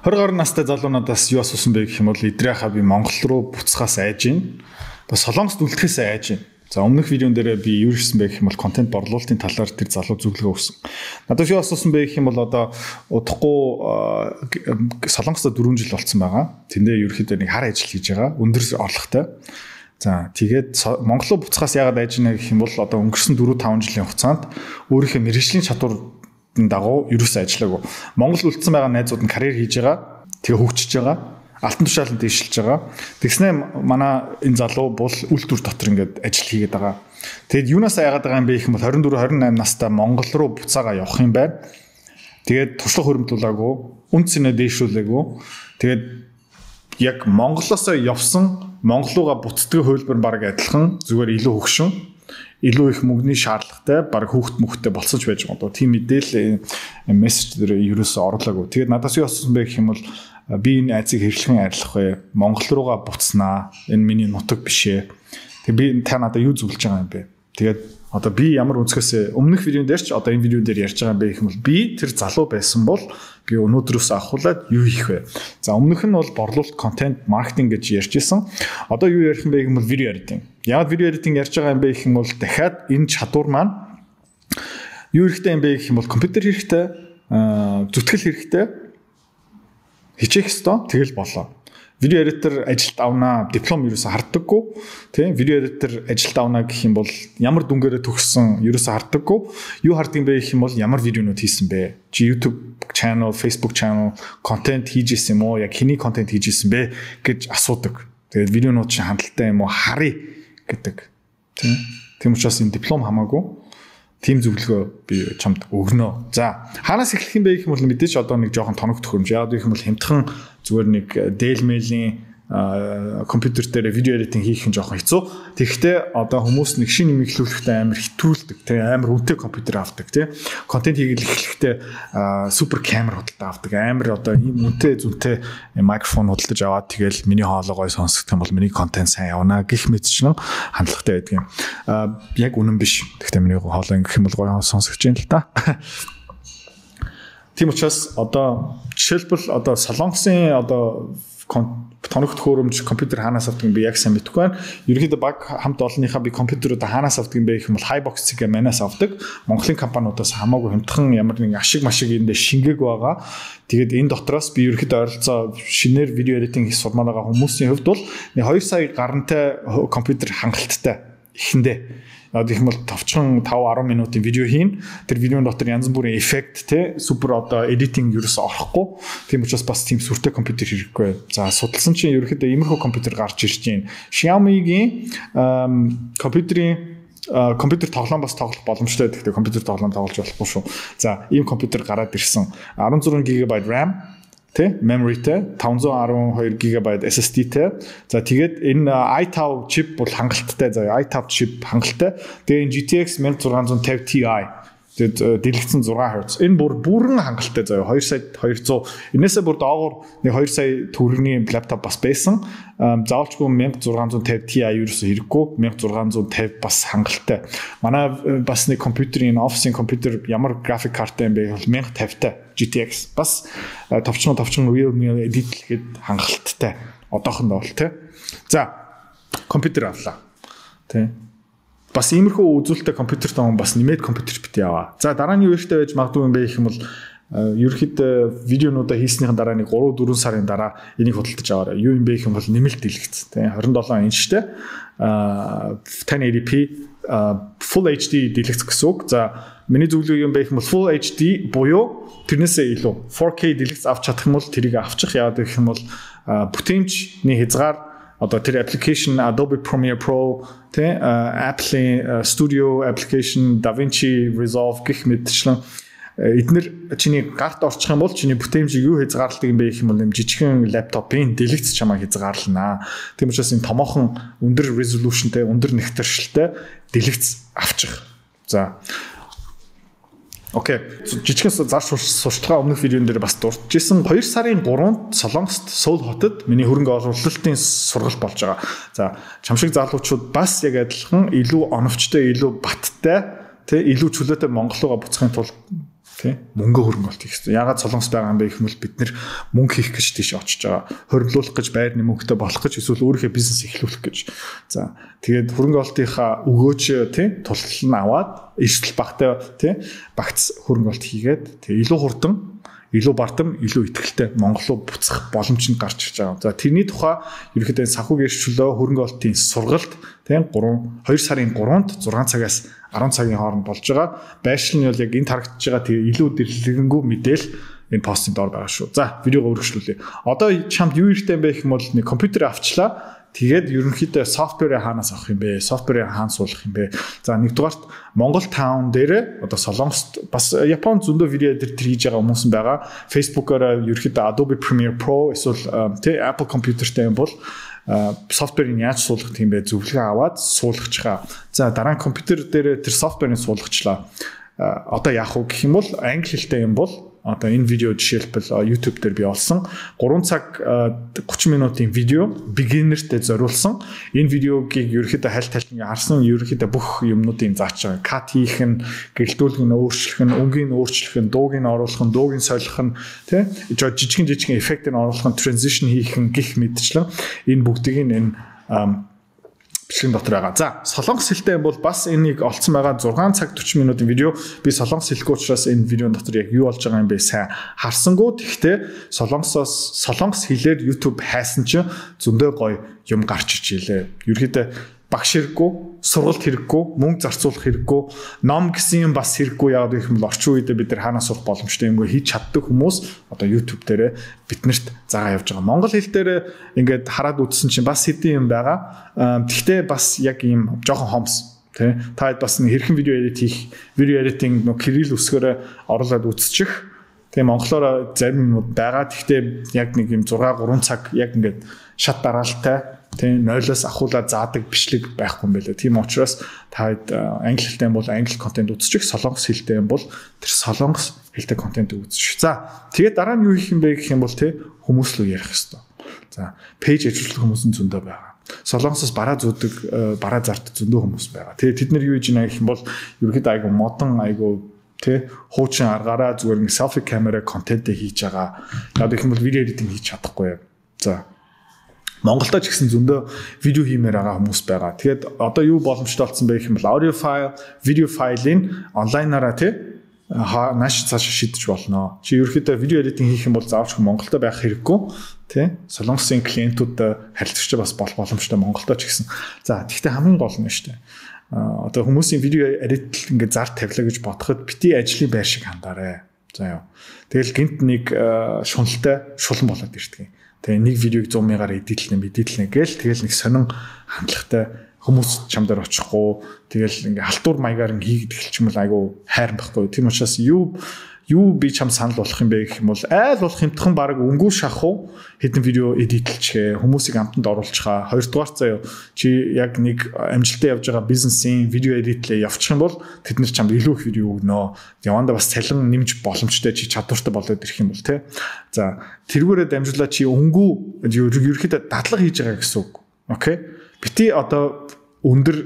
20 гаруй настай залуунуудаас юу асуусан бэ гэх юм бол идрээхаа би Монгол руу буцхаас айж гин. Ба Солонгост үлдэхээс айж гин. За өмнөх видеон дээр би юу хийсэн бэ гэх юм бол контент борлуулалтын талаар тэр залуу зөвлөгөө өгсөн. Надад юу асуусан бэ гэх юм бол одоо удахгүй Солонгост 4 жил болцсон байгаа. Тэндээ ерөөхдөө нэг хар ажил хийж байгаа. Өндөр орлоготой. За тэгээд Монгол руу буцхаас яагаад айж гинэ гэх юм бол одоо өнгөрсөн 4 5 жилийн хугацаанд өөрийнхөө мэрэгжлийн чадвар дагуу ерөөсөө ажиллаагүй. Монгол үлдсэн байгаа найзууд нь карьер хийж байгаа. Тэгээ хөгжиж байгаа. Алтан тушааланд дэвшилж байгаа. Тэгснээ манай энэ залуу бол үл дүр дотор ингээд ажил хийгээд байгаа. Тэгэд юунаас яагаад байгаа юм бэ гэх юм бол 24 28 настай Монгол руу буцаага явах юм байна. Тэгээд туршлага хөрөмтлүүлээгүй, үн цэнэ дээшүүлээгүй. Тэгээд яг Монголоосоо явсан Монголууга буцдгийн хөлбөр нь баг адилхан зүгээр илүү хөгшин илүү их мөнгөний шаардлагатай баг хүүхд мөхтэй болцож байж байгаа. Тийм мэдээлэл мессеж дээр ерөөсөө орлоогүй. Тэгээд надаас юу асуусан бэ гэх юм бол би энэ айцыг хэрэглэхэн арилах вэ? Монгол руугаа буцнаа. Энэ миний нутаг биш ээ. Тэг би та надад юу зөвлөж байгаа юм бэ? Тэгээд одоо би ямар өнцгөөс өмнөх видеон дээр ч одоо энэ видеон дээр ярьж байгаа юм бэ гэх юм бол би тэр залуу байсан бол би өнөөдрөөс ахуулаад юу хийх вэ? За өмнөх нь бол борлуулалт контент маркетинг гэж ярьж исэн. Одоо юу ярих юм бэ гэх юм бол видео эдитинг. Яагаад видео эдитинг ярьж байгаа юм бэ гэх юм бол дахиад энэ чадвар маань юу хэрэгтэй юм бэ гэх юм бол компьютер хэрэгтэй, зүтгэл хэрэгтэй, хичээх ёстой, тэгэл болоо. Видео эдитер ажилд авнаа диплом юу ч харддаггүй тийм видео эдитер ажилд авнаа гэх юм бол ямар дүнгээрээ төгссөн юу ч харддаггүй юу харддаг юм бэ гэх юм бол ямар видеонууд хийсэн бэ? Чи YouTube channel Facebook channel контент хийж исэн юм уу? Яг хэний контент хийж исэн бэ? гэж асуудаг. Тэгээд видеонууд чинь хандлттай юм уу? Харъя гэдэг тийм тийм учраас энэ диплом хамаагүй тийм зөвлөгөө би чамд өгнө. За хаанаас эхлэх юм бэ гэх юм бол мэдээч одоо нэг жоохон тоног төхөөрөмж. Яг гэх юм бол хямдхан зүгээр нэг дээл мэйлийн компьютер дээр видео эдитинг хийх нь жоохон хэцүү. Тэгэхдээ одоо хүмүүс нэг шинэ юм ихлүүлэхдээ амар хэтрүүлдэг. Тэг амар үнэтэй компьютер авдаг тий. Контент хийгээл эхлэхдээ супер камер худалдаа авдаг. Амар одоо ийм үнэтэй зүнтэй микрофон худалдаж аваад тэгэл миний хоолой гой сонсох юм бол миний контент сайн явна гэх мэтчлэн хандлагатай байдаг юм. Яг үнэн биш. Тэгэхдээ миний хоолой ингэх юм бол гой сонсогч юм л та. Тийм учраас одоо жишээлбэл одоо солонгосын одоо тоногт хөөрөмж компьютер хаанаас авдаг юм би яг сайн мэдэхгүй байна. Ерөнхийдөө баг хамт олонныхаа би компьютеруудаа хаанаас авдаг юм бэ гэх юм бол Highbox-ийг манаас авдаг. Монголын компаниудаас хамаагүй хямдхан ямар нэг ашиг машиг эндээ шингээг байгаа. Тэгээд энэ дотроос би ерөнхийдөө ойролцоо шинээр видео эдитинг хийх сурмаар байгаа хүмүүсийн хувьд бол 2 сая гарантай компьютер хангалттай эхэндээ Одоо их юм бол товчхон 5 10 минутын видео хийн. Тэр видеон дотор янз бүрийн эффект те супер одоо эдитинг ерөөс орохгүй. Тийм учраас бас тийм сүртэй компьютер хэрэггүй. За судалсан чинь ерөөхдөө иймэрхүү компьютер гарч ирж байна. Xiaomi-гийн компьютерийн компьютер тоглоом бас тоглох боломжтой гэхдээ компьютер тоглоом тоглож болохгүй шүү. За ийм компьютер гараад ирсэн. 16 GB RAM Тэ memoryтэй 512 GB SSD-тэй. За тэгээд энэ i5 chip бол хангалттай заяа. i5 chip хангалттай. Тэгээ энэ GTX 1650 Ti Тэгээд дэлгэцэн 6 Hz. Энэ бүр бүрэн хангалттай заяа 2 сая 200. Энээсээ бүр доогуур нэг 2 сая төгрөгийн лаптоп бас байсан. Заавалчгүй 1650 Ti ерөөсө хэрэггүй. 1650 бас хангалттай. Манай бас нэг компьютерийн офисын компьютер ямар график карттай юм бэ бол 1050-тай GTX бас товчхон товчхон үеэ эдитлэхэд хангалттай. Одоохондоо бол тий. За компьютер авлаа. Тий бас иймэрхүү үзүүлэлттэй компьютер тоон бас нэмээд компьютер бит яваа. За дараа нь юу ихтэй байж магадгүй юм бэ гэх юм бол ерөөхдөө видеонуудаа хийснийхэн дараа нэг 3 4 сарын дараа энийг худалдаж аваарай. Юу юм бэ гэх юм бол нэмэлт дэлгэц тийм 27 инчтэй 1080p full HD дэлгэц гэсэн үг. За миний зөвлөгөө юм бэ гэх юм бол full HD буюу тэрнээсээ илүү 4K дэлгэц авч чадах юм бол тэрийг авчих яагаад гэх юм бол бүтээмжний хязгаар одоо тэр application Adobe Premiere Pro тэ Apple Studio application DaVinci Resolve гэх мэтчлэн эднэр чиний гарт орчих юм бол чиний бүтээмжийг юу хязгаарладаг юм бэ гэх юм бол юм жижигхэн лаптопын дэлгэц чамаа хязгаарлана. Тийм учраас энэ томоохон өндөр resolutionтэй, өндөр нэгтэршилтэй дэлгэц авчих. За Окей. Жижигхэн зарч сурталчилгаа өмнөх видеон дээр бас дурдчихсан 2 сарын 3-нд Солонгост Сөүл хотод миний хөрөнгө оруулалтын сургалт болж байгаа. За, чамшиг залуучууд бас яг адилхан илүү оновчтой, илүү баттай, тэ илүү чөлөөтэй Монгол руугаа буцахын тулд тий мөнгө хөрөнгө олт хийх хэрэгтэй. Ягаад солонгос байгаа юм бэ гэх юм бол бид нэр мөнгө хийх гэж тийш очиж байгаа. Хоригдлуулах гэж байр нэмэгтэй болох гэж эсвэл өөрийнхөө бизнес эхлүүлэх гэж. За тэгээд хөрөнгө олтынхаа өгөөж тий тултал нь аваад эрсдэл багтай тий багц хөрөнгө олт хийгээд тий илүү хурдан илүү бардам, илүү ихтгэлтэй Монгол руу буцах боломж нь гарч ирж байгаа. За тэрний тухай ерөнхийдөө санхүүгийн эрхчлөө хөрөнгө олтын сургалт тийм 3 2 сарын 3-нд 6 цагаас 10 цагийн хооронд болж байгаа. Байшил нь бол яг энд харагдаж байгаа тэгээ илүү дэрлэгэнгүй мэдээл энэ постын доор байгаа шүү. За видеого өргөжлүүлье. Одоо чамд юу бэ гэх юм бол нэг компьютер авчлаа Тэгээд ерөнхийдөө софтверээ хаанаас авах юм бэ? Софтверээ хаан суулгах юм бэ? За нэгдүгээрт Монгол таун дээр одоо Солонгост бас Япон зөндөө видео эдитер хийж байгаа хүмүүс байгаа. Facebook-оор ерөнхийдөө Adobe Premiere Pro эсвэл тэ Apple компьютертэй юм бол софтверийг яаж суулгах юм бэ? Зөвлөгөө аваад суулгачгаа. За дараа нь компьютер дээр тэр софтверийг суулгачлаа. Одоо яах вэ гэх юм бол англи хэлтэй юм бол одоо энэ видео жишээлбэл YouTube дээр би олсон 3 цаг 30 минутын видео beginner-тэй зориулсан. Энэ видеогийг ерөөхдөө хайлт хайлтны харсан ерөөхдөө бүх юмнуудын заач байгаа. Cut хийх нь, гэлдүүлэх нь, өөрчлөх нь, өнгийг өөрчлөх нь, дууг нь оруулах нь, дууг нь солих нь, тий? жижигэн жижигэн эффектийг оруулах нь, transition хийх нь гих мэдчлэн энэ бүгдийг нь энэ бичлэгийн дотор байгаа. За, солонгос хэлтэй бол бас энийг олцсон байгаа 6 цаг 40 минутын видео. Би солонгос хэлэхгүй учраас энэ видеон дотор яг юу болж байгаа юм бэ сайн харсангүй. Тэгэхдээ солонгосоос солонгос хэлээр YouTube хайсан чинь зөндөө гоё юм гарч ичээлээ. Ерөөдөө багш хэрэггүй, сургалт хэрэггүй, мөнгө зарцуулах хэрэггүй, ном гэсэн юм бас хэрэггүй яагаад гэх юм бол орчин үедээ бид нар хаанаас сурах боломжтой юм гээ хийж чаддаг хүмүүс одоо YouTube дээр биднэрт заагаа явж байгаа. Монгол хэл дээр ингээд хараад үзсэн чинь бас хэдийн юм байгаа. Тэгтээ бас яг ийм жоохон хомс тий. Та бас хэрхэн видео эдит хийх, видео эдитинг нөө кирилл үсгээр оруулаад үзчих. Тэгээ монголоор зарим юм байгаа. Тэгтээ яг нэг юм 6 3 цаг яг ингээд шат дараалтай тийм нойлоос ахуулаад заадаг бичлэг байхгүй юм байлаа. Тийм учраас та хэд англи хэлтэй бол англи контент үзчих, солонгос хэлтэй бол тэр солонгос хэлтэй контент үзчих. За, тэгээд дараа нь юу хийх юм бэ гэх юм бол тий хүмүүс л ярих хэвээр. За, пэйж ажиллах хүмүүс нь зөндөө байгаа. Солонгосоос бараа зүүдэг, бараа зарт зөндөө хүмүүс байгаа. Тэгээд тэд нар юу хийж байна гэх юм бол ерөөхдөө айгу модон айгу тэ хуучин аргаараа зүгээр нэг селфи камера контент хийж байгаа. Яг гэх юм бол видео эдитинг хийж чадахгүй. За Монголдо ч гэсэн зөндөө видео хиймээр байгаа хүмүүс байгаа. Тэгээд одоо юу боломжтой болсон бэ гэх юм бол аудио файл, видео файлыг онлайнаараа тий нааш цааш шидэж болно. Чи ерөөхдөө видео эдитинг хийх юм бол заавч Монголдо байх хэрэггүй тий. Солонгосын клиентуудтай харилцагч бас болох боломжтой Монголдо ч гэсэн. За тэгвэл хамгийн гол нь шүү дээ. Одоо хүмүүсийн видео эдитл ингээд зар тавилаа гэж бодоход бити ажлын байр шиг хандаарэ. За ёо. Тэгэл гинт нэг шуналтай шулан болоод ирдэг юм Тэгээ нэг видеог 100 мягаар эдитлэнэ эдитлэнэ гээл тэгэл нэг сонин хандлагатай хүмүүс чамдаар очихгүй тэгэл ингээ халтур маягаар ингээ хийгдэх хэлчмэл айгу хайран байхгүй. Тийм учраас юу юу би чам санал болох юм бэ гэх юм бол айл болох хэмтхэн баг өнгөө шахах хэдэн видео эдитлчихээ хүмүүсийг амтанд оруулчихаа. Хоёрдугаар заяа чи яг нэг амжилттай явж байгаа бизнесийн видео эдитлээ явуучих юм бол тэд нар чамд илүү их видео өгнө. Яванда бас цалин нэмж боломжтой чи чадвартай болоод ирэх юм бол те за тэргүүрээ дамжуулаад чи өнгөө ерөөхдөө дадлага хийж байгаа гэсэн үг. Окей? Бити одоо өндөр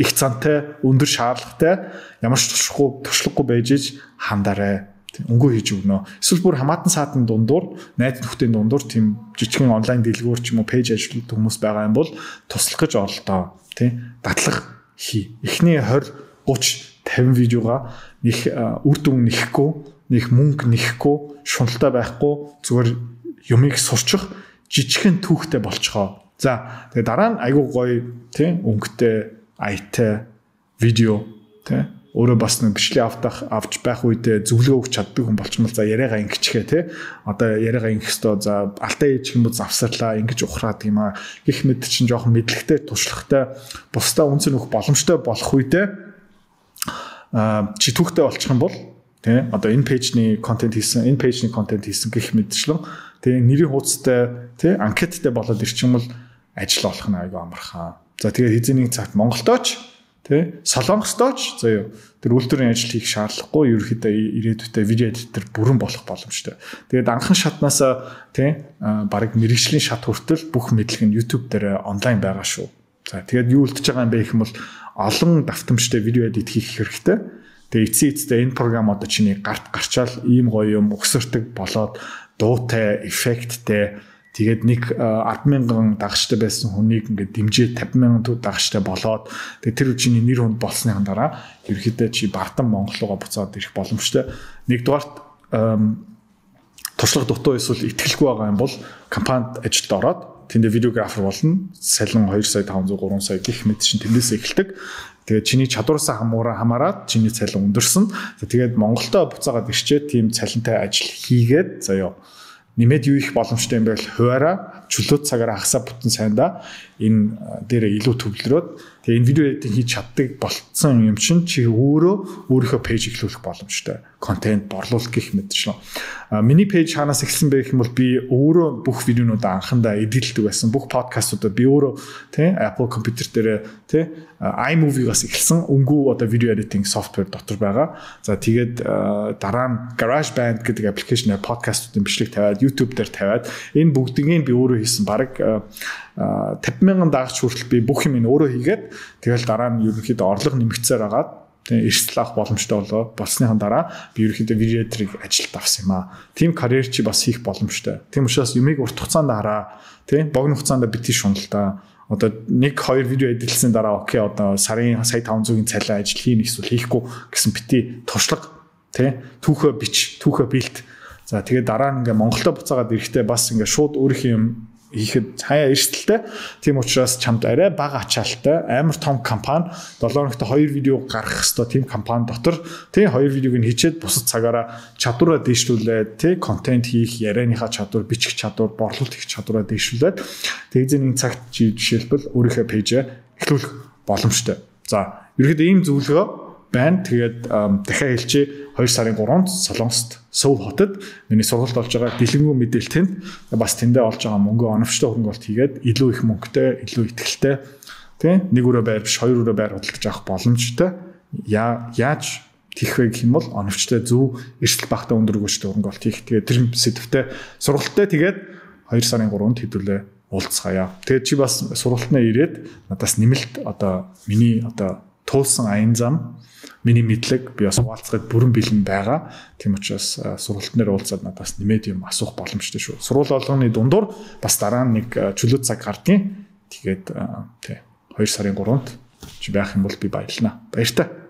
их цантай өндөр шаардлагатай ямар ч туршихгүй туршлагагүй байж иж хандараа өнгөө хийж өгнө. Эсвэл бүр хамаатан саадны дундуур, найз нөхдийн дундуур тийм жижигхэн онлайн дэлгүүр ч юм уу пэйж ажилладаг хүмүүс байгаа юм бол туслах гэж оролдоо. Тэ? Дадлах хий. Эхний 20 30 50 видеога нэг үр дүн нэхэхгүй, нэг мөнгө нэхэхгүй, шуналтай байхгүй зүгээр юмыг сурчих жижигхэн түүхтэй болцгоо. За тэгээ дараа нь айгуу гоё тийм өнгөтэй аятай видео тийм өөрөө бас нэг бичлэг автах авч байх үедээ зөвлөгөө өгч чаддаг хүн болчмол за яриагаа ингэчгээ те одоо яриагаа ингэх ёстой за алтай ээж хүмүүс завсарлаа ингэж ухраад юм а гих мэд чинь жоохон мэдлэгтэй туршлагатай бусдаа үнцэн өгөх боломжтой болох үедээ чи түүхтэй болчих юм бол те одоо энэ пэйжний контент хийсэн энэ пэйжний контент хийсэн гих мэдчлэн те нэрийн хуудастай те анкеттай болоод ирчих юм бол ажил олох нь айгүй амархан. За тэгээд хэзээний цагт Монголдооч Тэ солонгостооч заяа тэр үйлдвэрийн ажил хийх шаардлагагүй ерөөхдөө ирээдүйдээ видео эдитер бүрэн болох боломжтой. Тэгээд анхан шатнаас тий бараг мэрэгжлийн шат хүртэл бүх мэдлэг нь YouTube дээр онлайн байгаа шүү. За тэгээд юу үлдчихэж байгаа юм бэ гэх юм бол олон давтамжтай видео эдит хийх хэрэгтэй. Тэгээ эцсийн эцтэй энэ програм одоо чиний гарт гарчаал ийм гоё юм өгсөртөг болоод дуутай, эффекттэй Тэгээд нэг 100000 дагагчтай байсан хүнийг ингээд дэмжээ 50000 дагагчтай болоод тэгээд тэр чиний нэр хүнд болсныхан дараа ерөөхдөө чи Бардан Монгол руугаа буцаад ирэх боломжтой. Нэгдүгээрт туршлага дутуу эсвэл ихтгэлгүй байгаа юм бол компанид ажилд ороод тэндээ видеографер болно. Салин 2 сая 500 3 сая гих мэт чинь тэндээс эхэлдэг. Тэгээд чиний чадвараасаа хамаараа хамаарат чиний цалин өндөрсөн. Тэгээд Монголдо буцаагаад ирчээд тийм цалинтай ажил хийгээд заяа нэмээд юу их боломжтой юм бэ гэвэл хуваараа чөлөөт цагаараа хасаа бүтэн сайндаа энэ дээр илүү төвлөрөөд тэгээ энэ видео эдитинг хийж чаддаг болцсон юм чинь чи өөрөө өөрийнхөө пэйж эхлүүлэх боломжтой контент борлуулах гэх мэтчлэн. Миний пэйж хаанаас эхэлсэн бэ гэх юм бол би өөрөө бүх видеонуудаа анхандаа эдитэлдэг байсан. Бүх подкастуудаа би өөрөө тий Apple компьютер дээр тий iMovie-гаас эхэлсэн өнгөө одоо видео editing software дотор байгаа. За тэгээд дараа нь GarageBand гэдэг аппликейшнээр подкастуудын бичлэг тавиад YouTube дээр тавиад энэ бүгднийг би өөрөө хийсэн. Бараг 50 мянган даагч хүртэл би бүх юм өөрөө хийгээд тэгэл дараа нь ерөнхийдөө орлого нэмэгцээр агаад эрсдэл авах боломжтой болоо болсныхан дараа би ерөнхийдөө видеотрийг ажилд авсан юм аа. Тим карьер чи бас хийх боломжтой. Тийм учраас юмыг урт хугацаанд хараа. Тэ богино хугацаанд бити шуналдаа. Одоо нэг хоёр видео эдэлсэн дараа окей одоо сарын сая 500-ийн цалин ажил хийн эсвэл хийхгүй гэсэн бити туршлага тэ түүхөө бич түүхөө бэлт. За тэгээд дараа нь ингээ Монголдо буцаагаад ирэхдээ бас ингээ шууд өөрийнх юм хийхэд хаяа эрсдэлтэй. Тийм учраас чамд арай бага ачаалттай амар том компани 7 хоногт 2 видео гаргах хэвээр тийм компани дотор тий 2 видеог нь хийчээд бусад цагаараа чадвараа дэвшүүлээд тий контент хийх ярианыхаа чадвар, бичих чадвар, борлуулалт хийх чадвараа дэвшүүлээд тэгзээ нэг цагт жишээлбэл өөрийнхөө пэйжээ эхлүүлэх боломжтой. За ерөөхдөө ийм зөвлөгөө байна. Тэгээд дахиад хэлчихье 2 сарын 3-нд Солонгост Сөүл хотод миний сургалт болж байгаа дэлгэнгүй мэдээлэлтэнд бас тэндээ олж байгаа мөнгө оновчтой хөнгөлт хийгээд илүү их мөнгөтэй, илүү ихтгэлтэй тийм нэг өрөө байр биш хоёр өрөө байр худалдаж авах боломжтой. Яа яаж тийх вэ гэх юм бол оновчтой зөв эрсдэл багтаа өндөр өгөөжтэй хөнгөлт хийх. Тэгээд тэр сэдвтэ сургалттай тэгээд 2 сарын 3-нд хэдүүлээ уулзцаая. Тэгээд чи бас сургалтнаа ирээд надаас нэмэлт одоо миний одоо туулсан аян зам миний мэдлэг би бас хуваалцахад бүрэн бэлэн байгаа. Тийм учраас сургалтын дээр уулзаад надаас нэмээд юм асуух боломжтой шүү. Сургууль болгоны дундуур бас дараа нь нэг чөлөө цаг гардیں۔ Тэгээд тий 2 сарын 3-нд чи байх юм бол би баярлнаа. Баяртай.